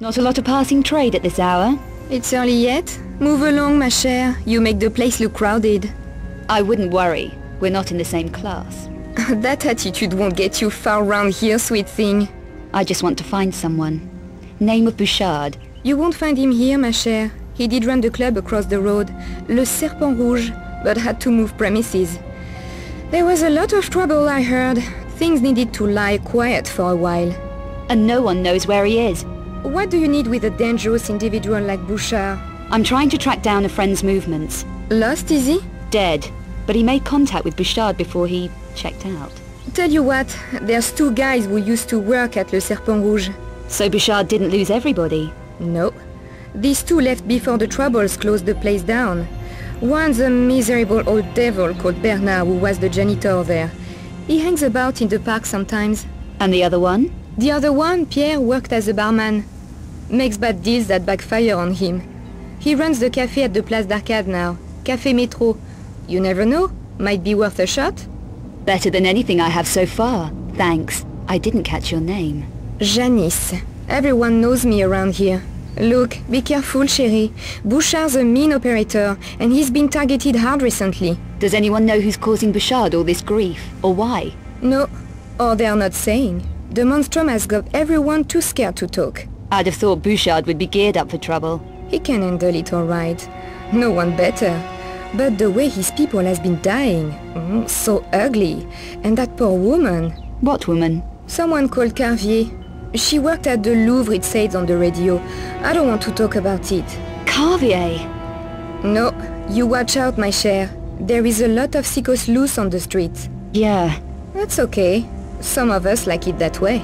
Not a lot of passing trade at this hour. It's early yet? Move along, ma chère. You make the place look crowded. I wouldn't worry. We're not in the same class. that attitude won't get you far round here, sweet thing. I just want to find someone. Name of Bouchard. You won't find him here, ma chère. He did run the club across the road, Le Serpent Rouge, but had to move premises. There was a lot of trouble, I heard. Things needed to lie quiet for a while. And no one knows where he is. What do you need with a dangerous individual like Bouchard? I'm trying to track down a friend's movements. Lost, is he? Dead. But he made contact with Bouchard before he checked out. Tell you what, there's two guys who used to work at Le Serpent Rouge. So Bouchard didn't lose everybody? No. These two left before the troubles closed the place down. One's a miserable old devil called Bernard who was the janitor there. He hangs about in the park sometimes. And the other one? The other one, Pierre, worked as a barman. Makes bad deals that backfire on him. He runs the cafe at the Place d'Arcade now. Café Métro. You never know. Might be worth a shot. Better than anything I have so far. Thanks. I didn't catch your name. Janice. Everyone knows me around here. Look, be careful, chérie. Bouchard's a mean operator, and he's been targeted hard recently. Does anyone know who's causing Bouchard all this grief, or why? No, or they're not saying. The monstrum has got everyone too scared to talk. I'd have thought Bouchard would be geared up for trouble. He can handle it all right. No one better. But the way his people has been dying, mm, so ugly. And that poor woman. What woman? Someone called Carvier. She worked at the Louvre, it says on the radio. I don't want to talk about it. Carvier? No, you watch out, my cher. There is a lot of sickos loose on the streets. Yeah. That's okay. Some of us like it that way.